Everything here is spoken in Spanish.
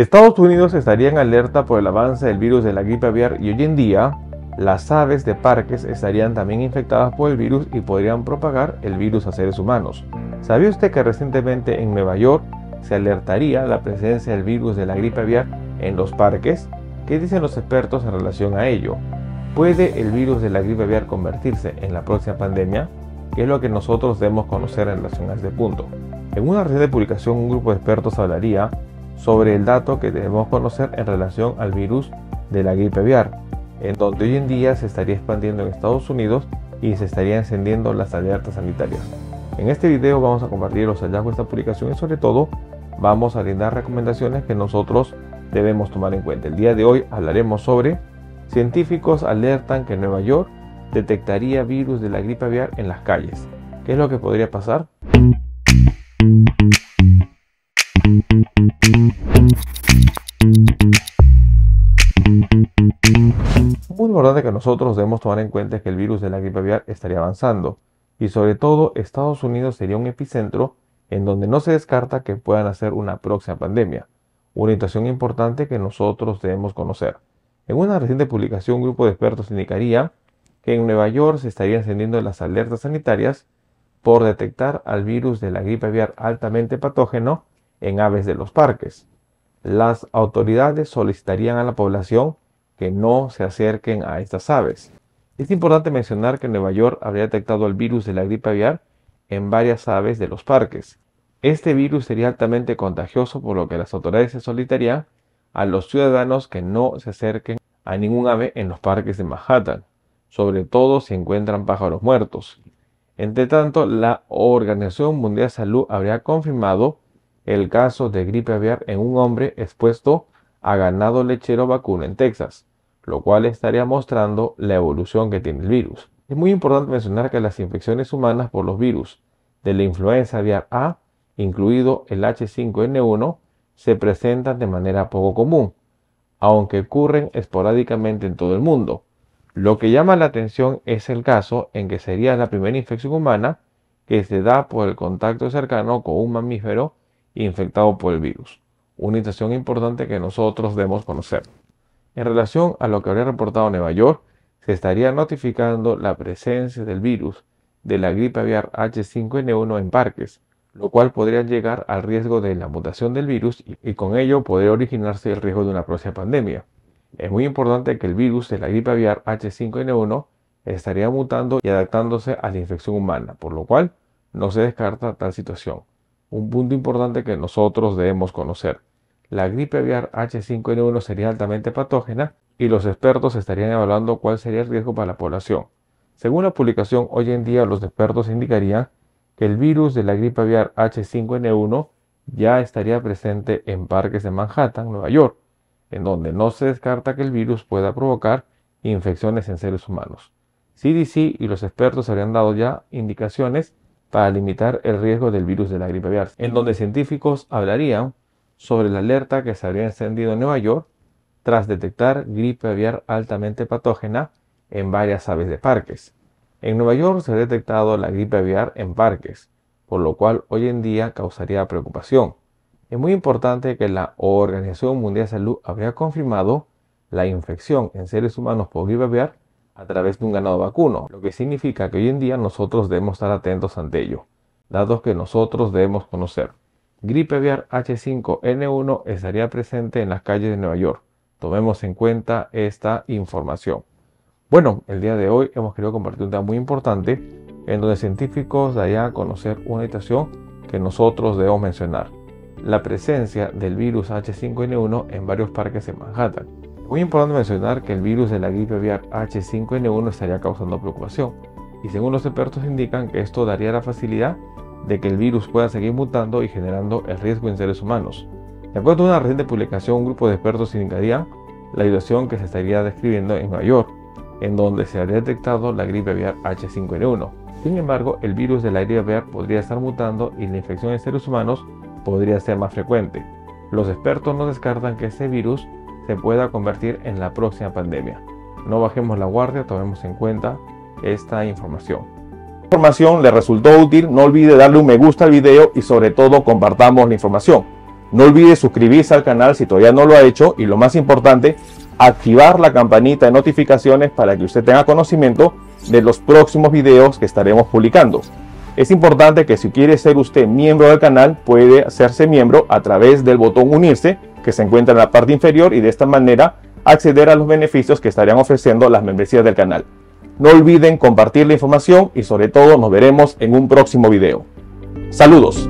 Estados Unidos estaría en alerta por el avance del virus de la gripe aviar y hoy en día las aves de parques estarían también infectadas por el virus y podrían propagar el virus a seres humanos. ¿Sabía usted que recientemente en Nueva York se alertaría la presencia del virus de la gripe aviar en los parques? ¿Qué dicen los expertos en relación a ello? ¿Puede el virus de la gripe aviar convertirse en la próxima pandemia? ¿Qué es lo que nosotros debemos conocer en relación a este punto? En una reciente publicación un grupo de expertos hablaría sobre el dato que debemos conocer en relación al virus de la gripe aviar, en donde hoy en día se estaría expandiendo en Estados Unidos y se estarían encendiendo las alertas sanitarias. En este video vamos a compartir los hallazgos de esta publicación y sobre todo vamos a brindar recomendaciones que nosotros debemos tomar en cuenta. El día de hoy hablaremos sobre científicos alertan que Nueva York detectaría virus de la gripe aviar en las calles. ¿Qué es lo que podría pasar? Nosotros debemos tomar en cuenta que el virus de la gripe aviar estaría avanzando y sobre todo Estados Unidos sería un epicentro en donde no se descarta que puedan hacer una próxima pandemia, una situación importante que nosotros debemos conocer. En una reciente publicación un grupo de expertos indicaría que en Nueva York se estarían encendiendo las alertas sanitarias por detectar al virus de la gripe aviar altamente patógeno en aves de los parques. Las autoridades solicitarían a la población que no se acerquen a estas aves. Es importante mencionar que Nueva York habría detectado el virus de la gripe aviar en varias aves de los parques. Este virus sería altamente contagioso por lo que las autoridades se solicitarían a los ciudadanos que no se acerquen a ningún ave en los parques de Manhattan, sobre todo si encuentran pájaros muertos. Entre tanto, la Organización Mundial de Salud habría confirmado el caso de gripe aviar en un hombre expuesto a ganado lechero vacuno en Texas, lo cual estaría mostrando la evolución que tiene el virus. Es muy importante mencionar que las infecciones humanas por los virus de la influenza aviar A, incluido el H5N1, se presentan de manera poco común, aunque ocurren esporádicamente en todo el mundo. Lo que llama la atención es el caso en que sería la primera infección humana que se da por el contacto cercano con un mamífero infectado por el virus, una situación importante que nosotros debemos conocer. En relación a lo que habría reportado Nueva York, se estaría notificando la presencia del virus de la gripe aviar H5N1 en parques, lo cual podría llegar al riesgo de la mutación del virus y, con ello podría originarse el riesgo de una próxima pandemia. Es muy importante que el virus de la gripe aviar H5N1 estaría mutando y adaptándose a la infección humana, por lo cual no se descarta tal situación. Un punto importante que nosotros debemos conocer. La gripe aviar H5N1 sería altamente patógena y los expertos estarían evaluando cuál sería el riesgo para la población. Según la publicación, hoy en día los expertos indicarían que el virus de la gripe aviar H5N1 ya estaría presente en parques de Manhattan, Nueva York, en donde no se descarta que el virus pueda provocar infecciones en seres humanos. CDC y los expertos habrían dado ya indicaciones para limitar el riesgo del virus de la gripe aviar, en donde científicos hablarían sobre la alerta que se habría encendido en Nueva York tras detectar gripe aviar altamente patógena en varias aves de parques. En Nueva York se ha detectado la gripe aviar en parques, por lo cual hoy en día causaría preocupación. Es muy importante que la Organización Mundial de Salud habría confirmado la infección en seres humanos por gripe aviar a través de un ganado vacuno, lo que significa que hoy en día nosotros debemos estar atentos ante ello, dados que nosotros debemos conocer. Gripe aviar H5N1 estaría presente en las calles de Nueva York. Tomemos en cuenta esta información. Bueno, el día de hoy hemos querido compartir un tema muy importante en donde científicos darían a conocer una situación que nosotros debemos mencionar la presencia del virus H5N1 en varios parques en Manhattan. Muy importante mencionar que el virus de la gripe aviar H5N1 estaría causando preocupación y según los expertos indican que esto daría la facilidad de que el virus pueda seguir mutando y generando el riesgo en seres humanos. De acuerdo a una reciente publicación, un grupo de expertos indicaría la situación que se estaría describiendo en Nueva York, en donde se habría detectado la gripe aviar H5N1. Sin embargo, el virus de la gripe aviar podría estar mutando y la infección en seres humanos podría ser más frecuente. Los expertos no descartan que ese virus se pueda convertir en la próxima pandemia. No bajemos la guardia, tomemos en cuenta esta información. Información le resultó útil, no olvide darle un me gusta al video y sobre todo compartamos la información. No olvide suscribirse al canal si todavía no lo ha hecho y lo más importante, activar la campanita de notificaciones para que usted tenga conocimiento de los próximos videos que estaremos publicando. Es importante que si quiere ser usted miembro del canal, puede hacerse miembro a través del botón unirse que se encuentra en la parte inferior y de esta manera acceder a los beneficios que estarían ofreciendo las membresías del canal. No olviden compartir la información y sobre todo nos veremos en un próximo video. Saludos.